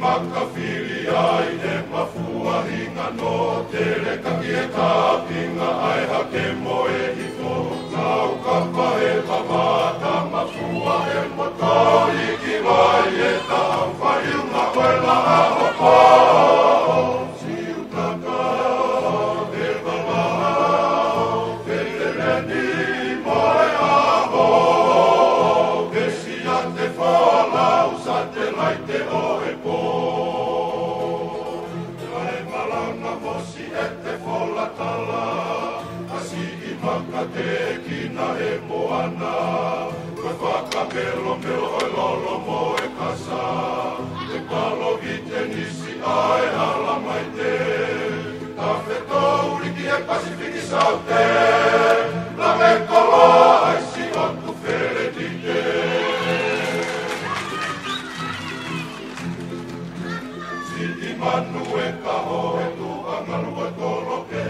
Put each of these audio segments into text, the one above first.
whakawhiri ai te mafua hinga no te reka ki e ka pinga ai hake mo e i maka te kina e moana Koe whaka melo melo oi lolo mo kasa Te palo i te nisi ai hala mai te Ta wheto uriki e Pasifiki saute La me koloa ai si o te e e e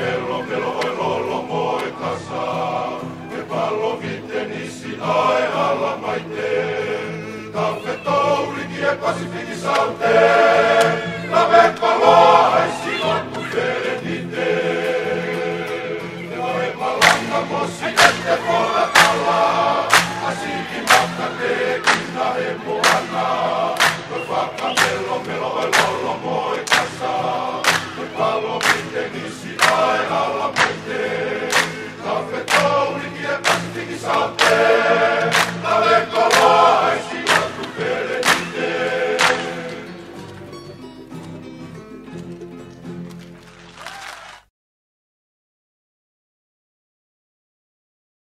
Koe whaka melo melo oi lolo mo e kasa E palo vite nisi ai ala mai te Ta wheto uriki e Pasifiki saute La me koloa ai si o tu fere di te Te something.